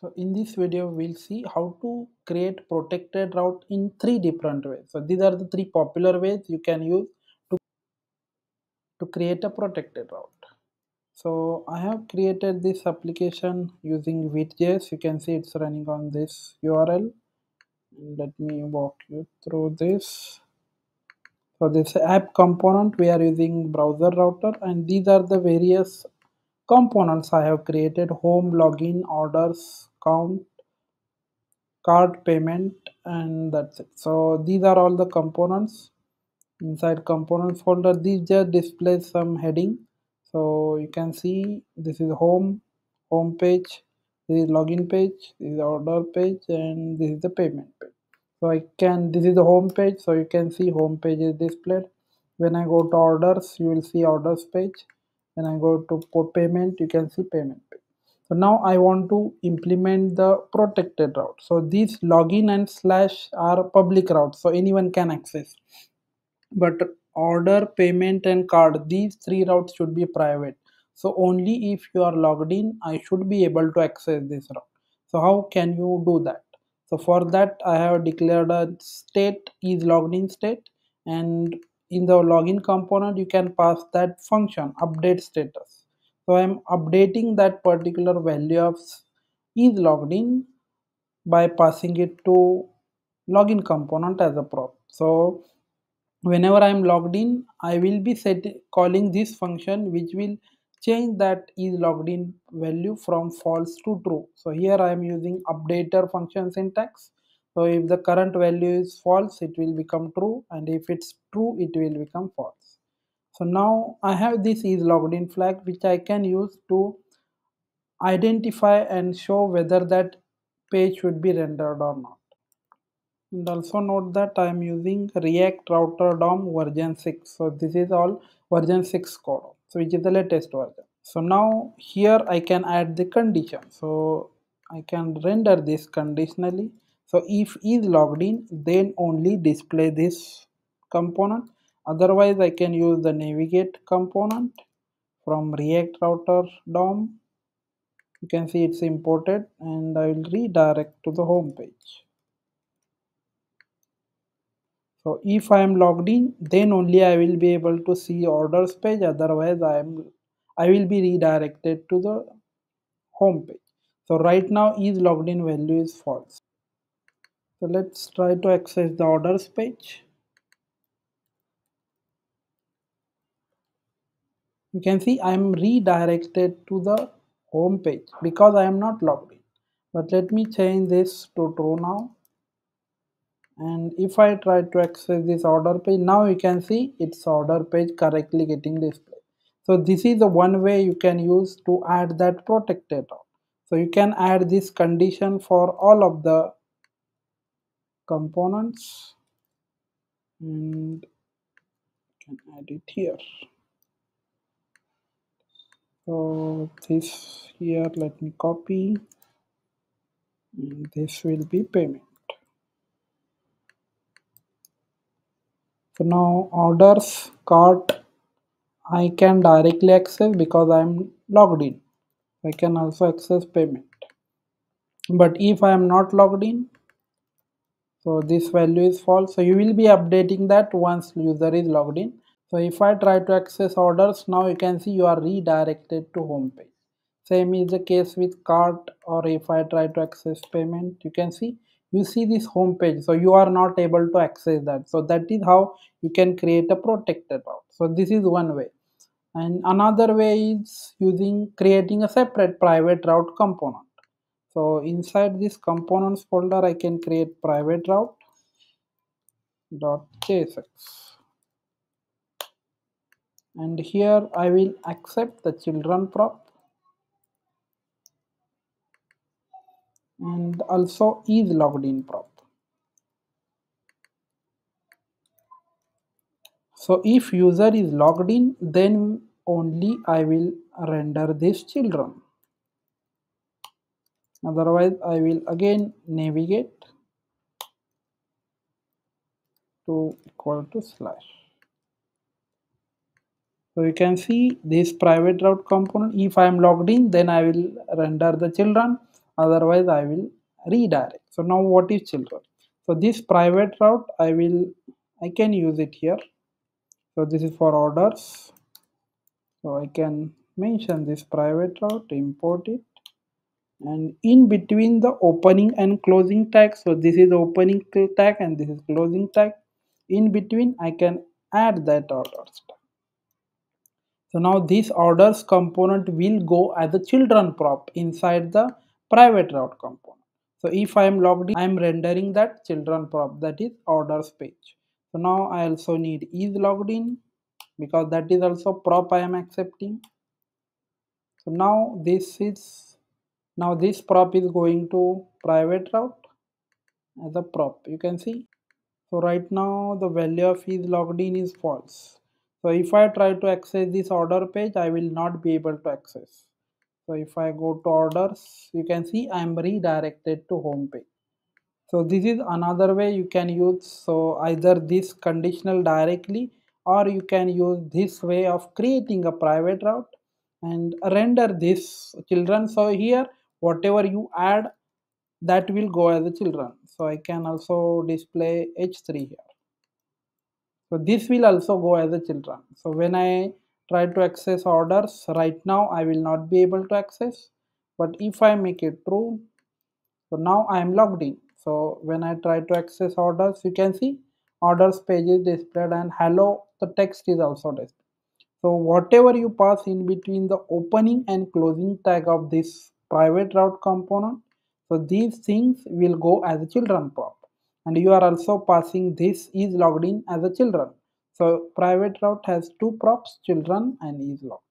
So in this video, we'll see how to create protected route in three different ways. So these are the three popular ways you can use to, to create a protected route. So I have created this application using Vite.js. You can see it's running on this URL. Let me walk you through this. So this app component, we are using browser router and these are the various components I have created home login orders count cart payment and that's it. So these are all the components. Inside components folder these just display some heading. So you can see this is home home page this is login page this is order page and this is the payment page. So i can this is the home page so you can see home page is displayed. When i go to orders you will see orders page. When I go to payment you can see payment page. So now I want to implement the protected route. So these login and slash are public routes so anyone can access. But order, payment and cart these three routes should be private. So only if you are logged in I should be able to access this route. So how can you do that? So for that I have declared a state is logged in state and in the login component you can pass that function update status so i'm updating that particular value of is logged in by passing it to login component as a prop. So whenever i'm logged in i will be set calling this function which will change that is logged in value from false to true. So here i am using updater function syntax. So if the current value is false it will become true and if it's true it will become false so now i have this is logged in flag which i can use to identify and show whether that page should be rendered or not. And also note that i am using react router dom version 6 so this is all version 6 code so which is the latest version. So now here i can add the condition. So i can render this conditionally. So if is logged in then only display this component otherwise i can use the navigate component from react router dom. You can see it's imported and i will redirect to the home page. So if i am logged in then only i will be able to see orders page. Otherwise i am i will be redirected to the home page. So right now is logged in value is false. So let's try to access the orders page. You can see I am redirected to the home page because I am not logged in. But let me change this to true now. And if I try to access this order page, now you can see its order page correctly getting displayed. So this is the one way you can use to add that protected route. So you can add this condition for all of the components and can add it here so this here let me copy. Mm, this will be payment. So now orders cart I can directly access because I'm logged in. I can also access payment. But if I am not logged in so this value is false. So you will be updating that once user is logged in so if i try to access orders now you can see you are redirected to home page. Same is the case with cart or if i try to access payment you can see you see this home page so you are not able to access that. So that is how you can create a protected route. So this is one way. And another way is using creating a separate private route component. So inside this components folder i can create private route dot jsx and here i will accept the children prop. And also is logged in prop. So if user is logged in then only i will render this children. Otherwise I will again navigate to equal to slash so you can see this private route component if I am logged in then I will render the children otherwise I will redirect. So now what is children? So this private route I will I can use it here. So this is for orders. So I can mention this private route, import it and in between the opening and closing tag so this is opening tag and this is closing tag in between I can add that orders tag. So now this orders component will go as a children prop inside the private route component. So if I am logged in, I am rendering that children prop that is orders page. So now I also need is logged in because that is also prop I am accepting. So now this is now this prop is going to private route as a prop you can see. So right now the value of is logged in is false so if I try to access this order page I will not be able to access. So if I go to orders you can see I am redirected to home page. So this is another way you can use so either this conditional directly or you can use this way of creating a private route and render this children. So here whatever you add that will go as a children. So I can also display h3 here so this will also go as a children. So when I try to access orders right now, I will not be able to access. But if I make it true, so now I am logged in. So when I try to access orders, you can see orders page is displayed and hello, the text is also displayed. So whatever you pass in between the opening and closing tag of this private route component, so these things will go as a children prop and you are also passing this is logged in as a children. So private route has two props children and is logged.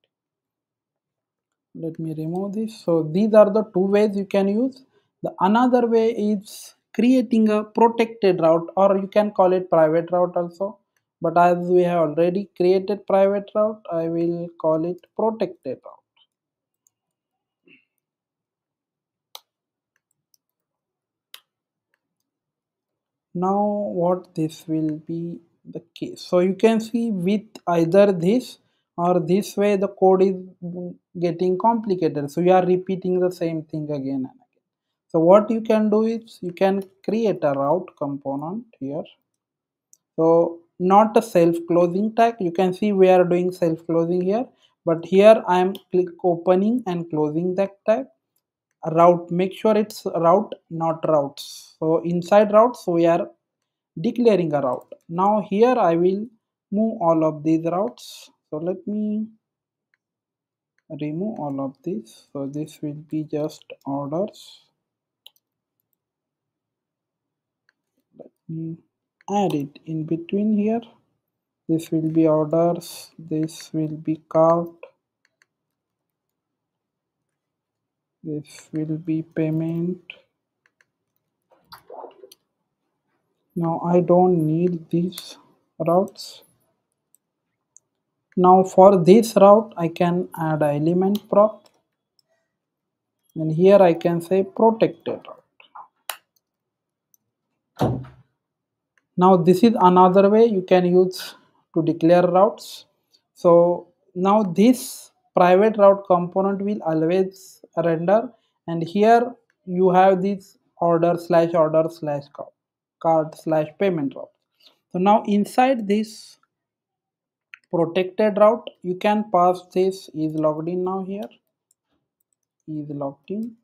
Let me remove this. So these are the two ways you can use. The another way is creating a protected route or you can call it private route also. But as we have already created private route i will call it protected route now what this will be the case? So you can see with either this or this way the code is getting complicated. So you are repeating the same thing again and again. So what you can do is you can create a route component here. So not a self-closing tag. You can see we are doing self-closing here but here i am click opening and closing that tag route make sure it's route not routes. So inside routes we are declaring a route. Now here i will move all of these routes. So let me remove all of this. So this will be just orders. Let me add it in between here. This will be orders. This will be cart this will be payment. Now I don't need these routes. Now for this route I can add element prop. And here I can say protected route. Now this is another way you can use to declare routes. So now this private route component will always render. And here you have this order slash order slash cart slash payment route. So now inside this protected route you can pass this is logged in now here. Is logged in.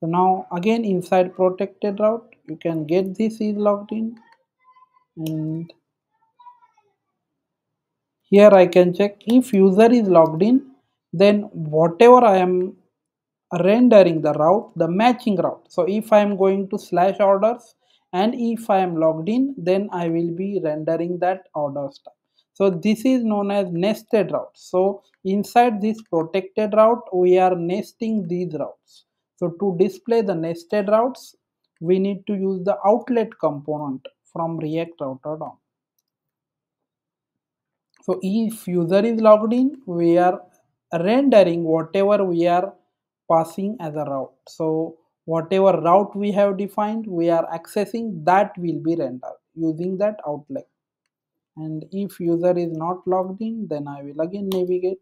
So now again inside protected route you can get this is logged in. And here I can check. If user is logged in then whatever I am rendering the route the matching route. So if I am going to slash orders and if I am logged in then I will be rendering that order stuff. So this is known as nested route so inside this protected route we are nesting these routes. So to display the nested routes we need to use the outlet component from react router DOM so if user is logged in we are rendering whatever we are passing as a route. So whatever route we have defined we are accessing that will be rendered using that outlet. And if user is not logged in then i will again navigate.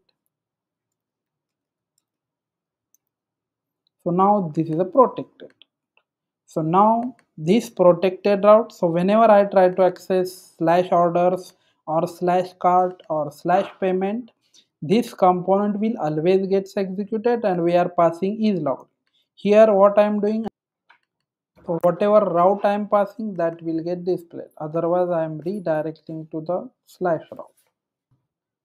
So now this is a protected. So now this protected route so whenever i try to access slash orders or slash cart or slash payment this component will always gets executed and we are passing is logged. Here what i am doing so whatever route i am passing that will get displayed. Otherwise i am redirecting to the slash route.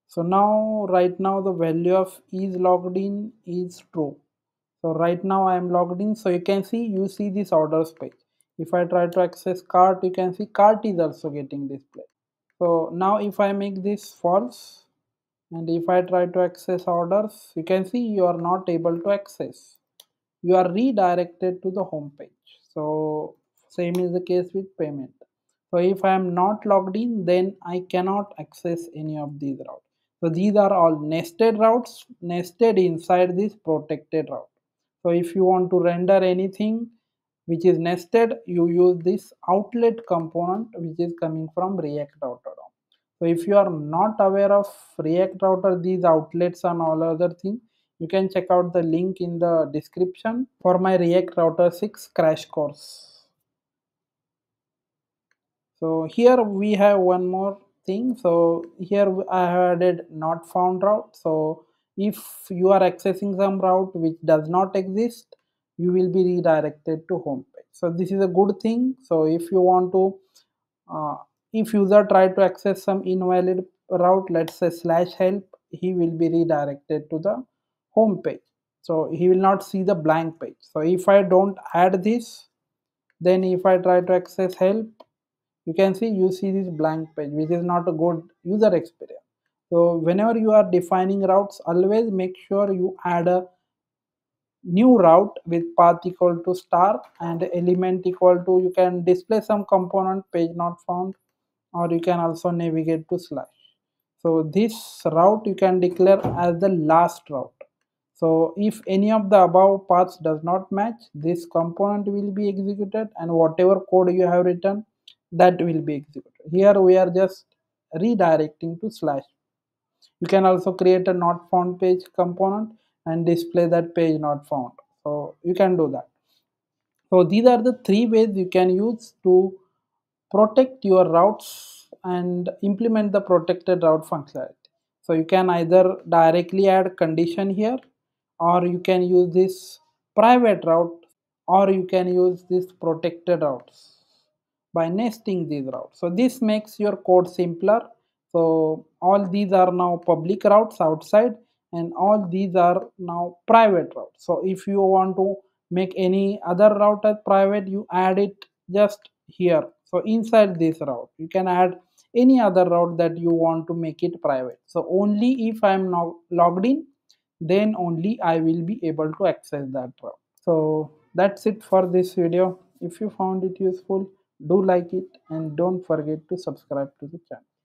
So now right now the value of is logged in is true. So right now i am logged in. So you can see you see this orders page if i try to access cart you can see cart is also getting displayed so now if i make this false and if i try to access orders you can see you are not able to access. You are redirected to the home page. So same is the case with payment. So if i am not logged in then i cannot access any of these routes. So these are all nested routes nested inside this protected route. So if you want to render anything which is nested you use this outlet component which is coming from react router so if you are not aware of react router these outlets and all other things you can check out the link in the description for my react router 6 crash course. So here we have one more thing. So here i have added not found route. So if you are accessing some route which does not exist you will be redirected to home page. So this is a good thing. So if you want to uh, if user try to access some invalid route let's say slash help he will be redirected to the home page. So he will not see the blank page. So if i don't add this then if i try to access help you can see you see this blank page which is not a good user experience. So whenever you are defining routes always make sure you add a new route with path equal to star and element equal to you can display some component page not found or you can also navigate to slash. So this route you can declare as the last route. So if any of the above paths does not match this component will be executed and whatever code you have written that will be executed. Here we are just redirecting to slash. You can also create a not found page component and display that page not found. So you can do that. So these are the three ways you can use to protect your routes and implement the protected route functionality. So you can either directly add condition here or you can use this private route or you can use this protected routes by nesting these routes. So this makes your code simpler. So all these are now public routes outside and all these are now private routes so if you want to make any other route as private you add it just here. So inside this route you can add any other route that you want to make it private. So only if i am now logged in then only i will be able to access that route. So that's it for this video. If you found it useful do like it and don't forget to subscribe to the channel